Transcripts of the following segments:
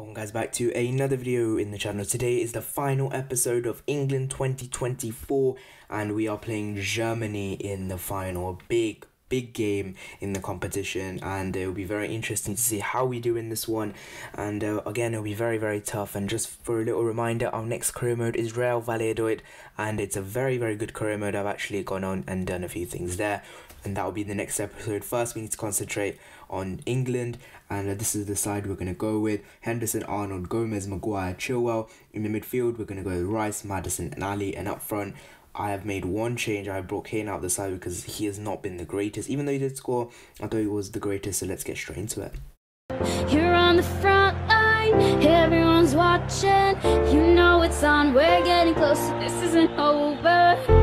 Welcome guys back to another video in the channel. Today is the final episode of England 2024 and we are playing Germany in the final. Big, big game in the competition and it will be very interesting to see how we do in this one. And uh, again, it'll be very, very tough. And just for a little reminder, our next career mode is Real Valladolid and it's a very, very good career mode. I've actually gone on and done a few things there and that will be the next episode. First, we need to concentrate on England, and uh, this is the side we're going to go with Henderson, Arnold, Gomez, Maguire, Chilwell. In the midfield, we're going to go with Rice, Maddison, and Alli, and up front, I have made one change. I brought Kane out the side because he has not been the greatest. Even though he did score, I thought he was the greatest. So let's get straight into it. You're on the front line, everyone's watching. You know it's on, we're getting closer. This isn't over.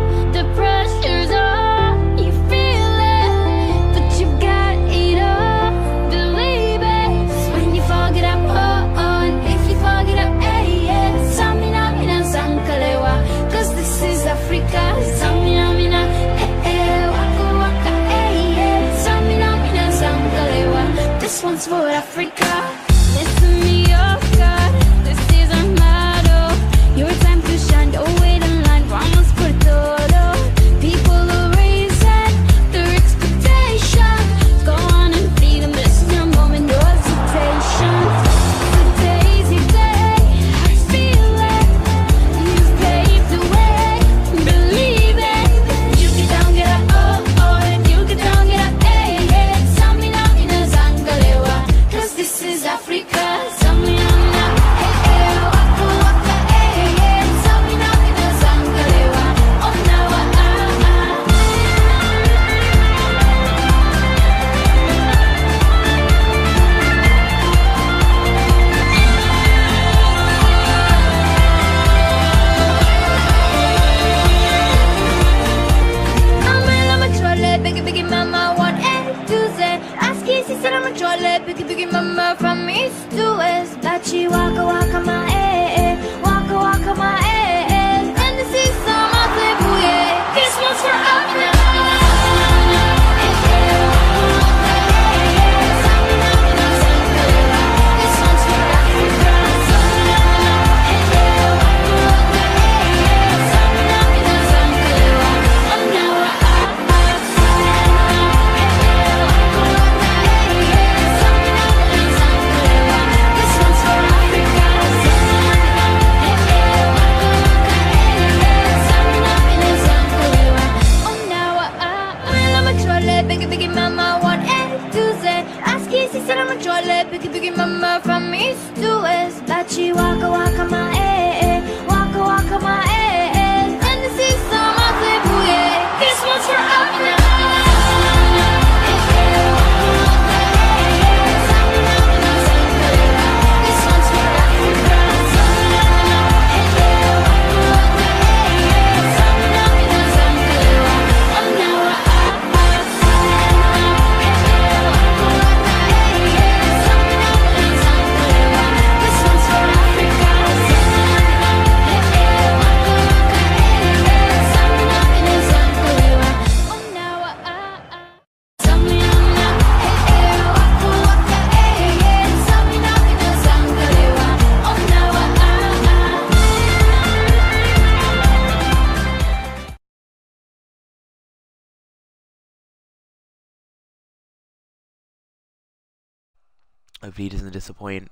Hopefully he doesn't disappoint.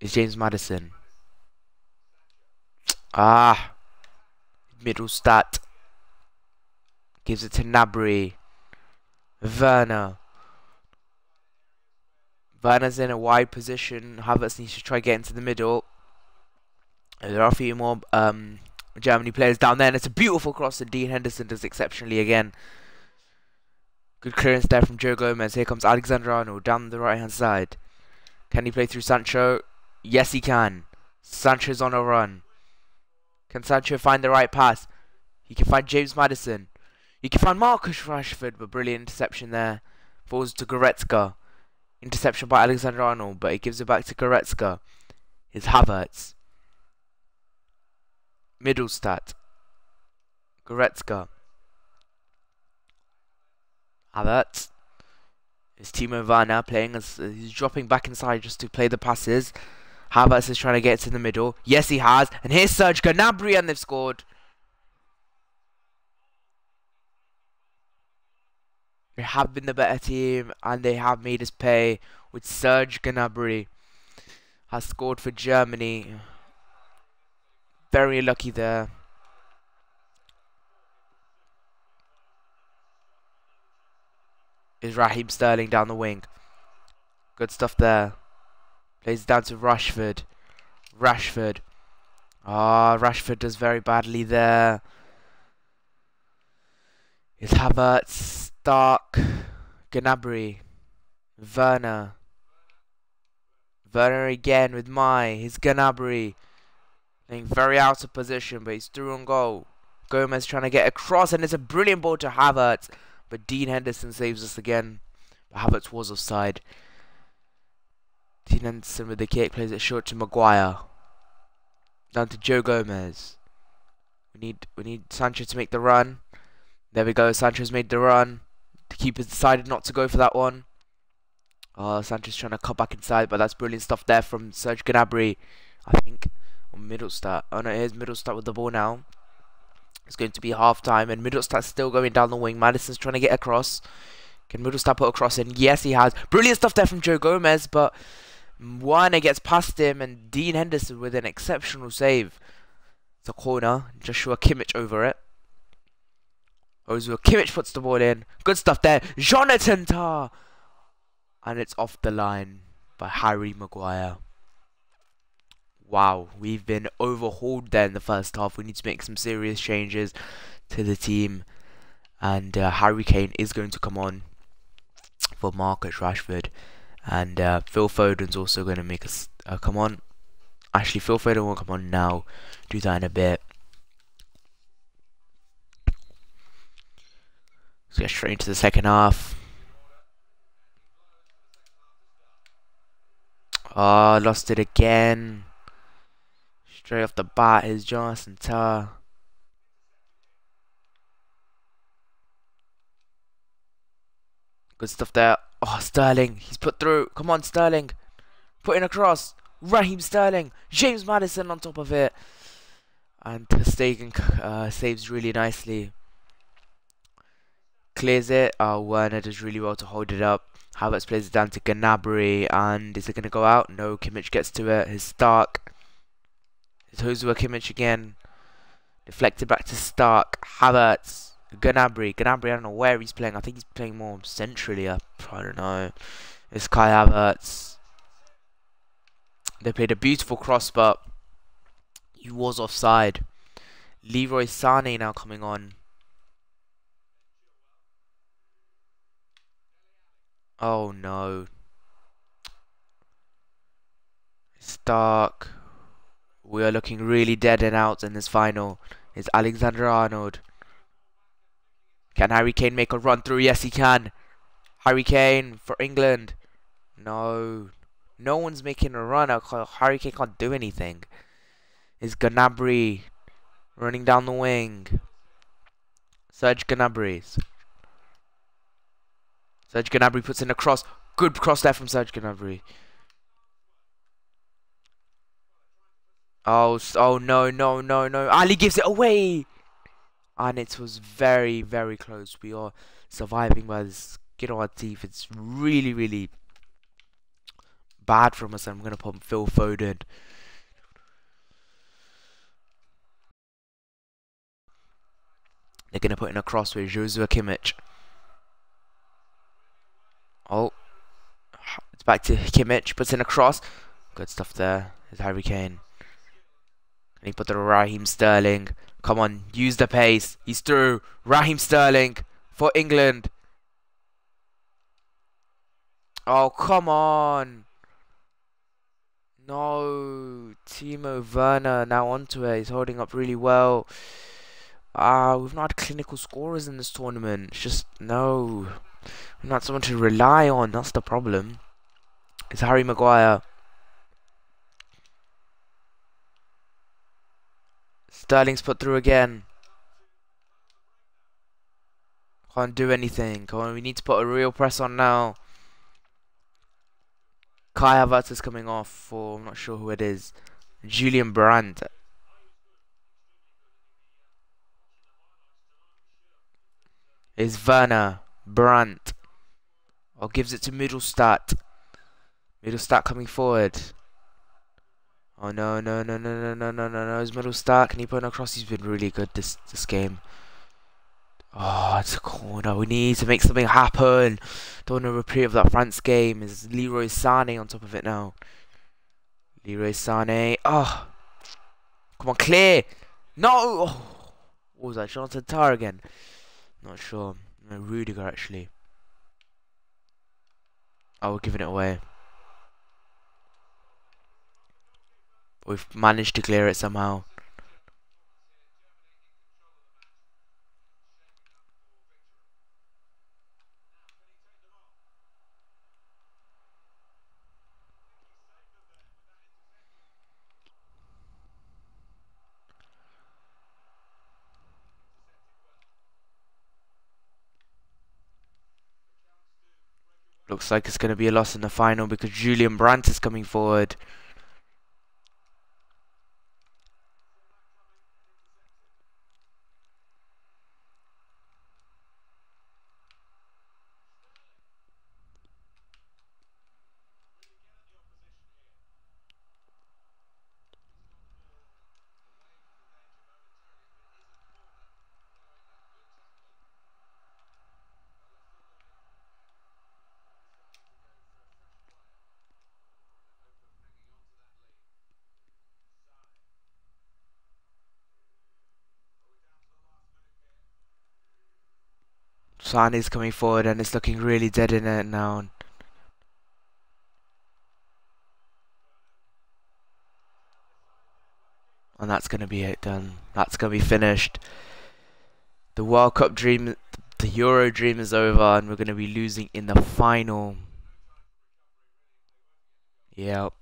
Is James Maddison. Ah. Mittelstadt. Gives it to Gnabry. Werner. Werner's in a wide position. Havertz needs to try get into the middle. There are a few more um, Germany players down there, and it's a beautiful cross. And Dean Henderson does exceptionally again. Good clearance there from Joe Gomez. Here comes Alexander Arnold down the right hand side. Can he play through Sancho? Yes, he can. Sancho's on a run. Can Sancho find the right pass? He can find James Maddison. He can find Marcus Rashford, but brilliant interception there. Falls to Goretzka. Interception by Alexander Arnold, but he gives it back to Goretzka. It's Havertz. Mittelstadt. Goretzka. Havertz. It's Timo Werner playing as uh, he's dropping back inside just to play the passes. Havertz is trying to get to the middle. Yes, he has. And here's Serge Gnabry, and they've scored. They have been the better team, and they have made us pay with Serge Gnabry has scored for Germany. Very lucky there. Is Raheem Sterling down the wing. Good stuff there. Plays down to Rashford. Rashford. Ah, oh, Rashford does very badly there. Is Havertz, Stark, Gnabry, Werner. Werner again with Mai. He's Gnabry. Playing very out of position, but he's through on goal. Gomez trying to get across, and it's a brilliant ball to Havertz. But Dean Henderson saves us again. But Havertz was offside. Dean Henderson with the kick plays it short to Maguire. Down to Joe Gomez. We need we need Sancho to make the run. There we go. Sancho's made the run. The keeper decided not to go for that one. Oh, Sancho's trying to cut back inside, but that's brilliant stuff there from Serge Gnabry, I think. Or Mittelstadt. Oh no, here's Mittelstadt with the ball now. It's going to be half time, and Mittelstadt's still going down the wing. Maddison's trying to get across. Can Mittelstadt put a cross in? Yes, he has. Brilliant stuff there from Joe Gomez, but Werner gets past him, and Dean Henderson with an exceptional save. It's a corner. Joshua Kimmich over it. Joshua Kimmich puts the ball in. Good stuff there. Jonathan Tah! And it's off the line by Harry Maguire wow, we've been overhauled there in the first half. We need to make some serious changes to the team. And uh, Harry Kane is going to come on for Marcus Rashford. And uh, Phil Foden's also going to make us uh, come on. Actually, Phil Foden will come on now. Do that in a bit. Let's get straight into the second half. Oh, lost it again. Straight off the bat is Jonathan Tah. Good stuff there. Oh, Sterling. He's put through. Come on, Sterling. Putting across. Raheem Sterling. James Maddison on top of it. And Stegen uh, saves really nicely. Clears it. Oh, Werner does really well to hold it up. Havertz plays it down to Gnabry. And is it going to go out? No, Kimmich gets to it. His Stark. It's Joshua Kimmich again. Deflected back to Stark. Havertz. Gnabry. Gnabry, I don't know where he's playing. I think he's playing more centrally up. I don't know. It's Kai Havertz. They played a beautiful cross, but he was offside. Leroy Sané now coming on. Oh no. Stark. We are looking really dead and out in this final. Is Alexander Arnold. Can Harry Kane make a run through? Yes, he can. Harry Kane for England. No. No one's making a run. Harry Kane can't do anything. Is Gnabry running down the wing. Serge Gnabry. Serge Gnabry puts in a cross. Good cross there from Serge Gnabry. Oh, oh no, no, no, no. Alli gives it away. And it was very, very close. We are surviving by the skin of our teeth. It's really, really bad from us. I'm going to put Phil Foden. They're going to put in a cross with Joshua Kimmich. Oh. It's back to Kimmich. Puts in a cross. Good stuff there. There's Harry Kane. And he put the Raheem Sterling. Come on, use the pace. He's through. Raheem Sterling for England. Oh, come on. No. Timo Werner now onto it. He's holding up really well. Ah, uh, we've not had clinical scorers in this tournament. It's just, no. We've not someone to rely on. That's the problem. It's Harry Maguire. Sterling's put through again. Can't do anything. Come on, we need to put a real press on now. Kai Havertz is coming off for I'm not sure who it is. Julian Brandt. Is Werner Brandt. Or gives it to Mittelstadt. Mittelstadt coming forward. Oh no no no no no no no no no! His Mittelstadt. Can he put it across? He's been really good this this game. Oh, it's a corner. We need to make something happen. Don't want a repeat of that France game. Is Leroy Sané on top of it now? Leroy Sané. Oh, come on, clear. No. Oh. What was that? Jonathan Tah again? Not sure. No, Rudiger actually. Oh, we're giving it away. We've managed to clear it somehow. Looks like it's going to be a loss in the final because Julian Brandt is coming forward. Sané's coming forward and it's looking really dead in it now. And that's going to be it done. That's going to be finished. The World Cup dream, the Euro dream is over and we're going to be losing in the final. Yep.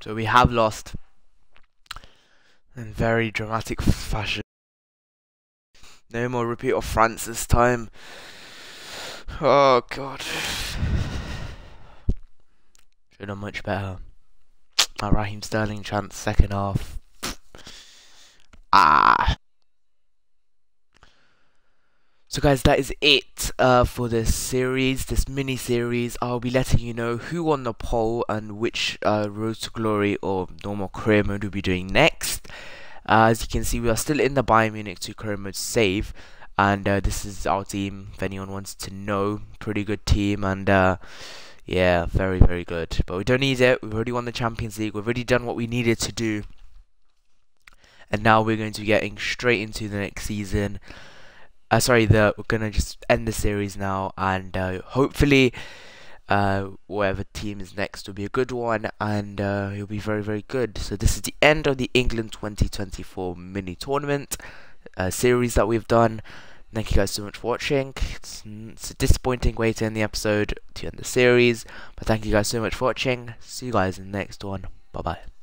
So we have lost in very dramatic fashion. No more repeat of France this time. Oh god. Should have done much better. That Raheem Sterling chance second half. Ah. So guys, that is it uh, for this series, this mini series. I'll be letting you know who won the poll and which uh, Road to Glory or normal career mode we'll be doing next. Uh, as you can see, we are still in the Bayern Munich 2 career mode save. And uh, this is our team, if anyone wants to know. Pretty good team and uh, yeah, very, very good. But we don't need it. We've already won the Champions League. We've already done what we needed to do. And now we're going to be getting straight into the next season uh, sorry, the we're gonna just end the series now, and uh, hopefully, uh, whatever team is next will be a good one, and uh, it'll be very very good. So this is the end of the England 2024 mini tournament uh, series that we've done. Thank you guys so much for watching. It's, it's a disappointing way to end the episode to end the series, but thank you guys so much for watching. See you guys in the next one. Bye bye.